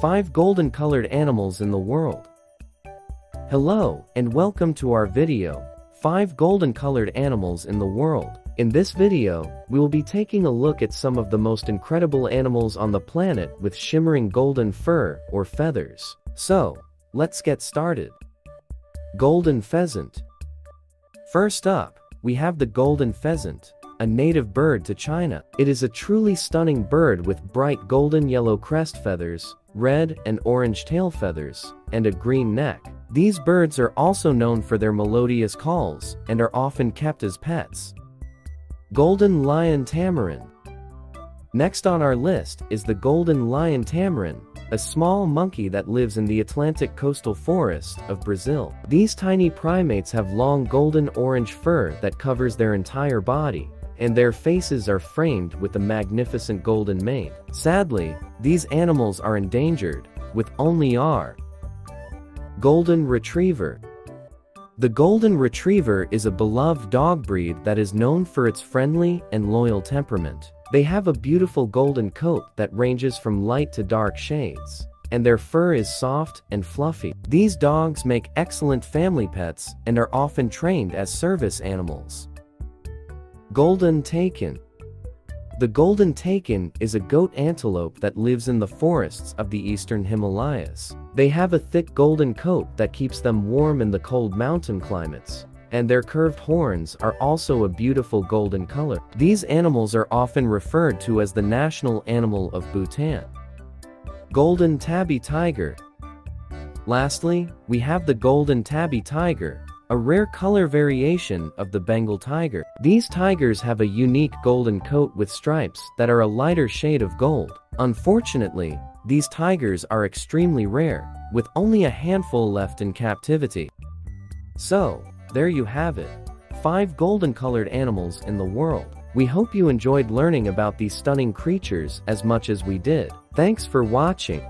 5 golden colored animals in the world. Hello, and welcome to our video, 5 golden colored animals in the world. In this video, we will be taking a look at some of the most incredible animals on the planet with shimmering golden fur or feathers. So, let's get started. Golden Pheasant First up, we have the golden pheasant, a native bird to China. It is a truly stunning bird with bright golden yellow crest feathers, red and orange tail feathers, and a green neck. These birds are also known for their melodious calls and are often kept as pets. Golden Lion Tamarin Next on our list is the Golden Lion Tamarin, a small monkey that lives in the Atlantic coastal forest of Brazil. These tiny primates have long golden orange fur that covers their entire body, and their faces are framed with a magnificent golden mane. Sadly, these animals are endangered, with only R. Golden Retriever The Golden Retriever is a beloved dog breed that is known for its friendly and loyal temperament. They have a beautiful golden coat that ranges from light to dark shades, and their fur is soft and fluffy. These dogs make excellent family pets and are often trained as service animals. Golden Takin The golden takin is a goat antelope that lives in the forests of the eastern Himalayas. They have a thick golden coat that keeps them warm in the cold mountain climates and their curved horns are also a beautiful golden color. These animals are often referred to as the national animal of Bhutan. Golden Tabby Tiger Lastly, we have the Golden Tabby Tiger, a rare color variation of the Bengal tiger. These tigers have a unique golden coat with stripes that are a lighter shade of gold. Unfortunately, these tigers are extremely rare, with only a handful left in captivity. So, there you have it. 5 golden colored animals in the world. We hope you enjoyed learning about these stunning creatures as much as we did. Thanks for watching.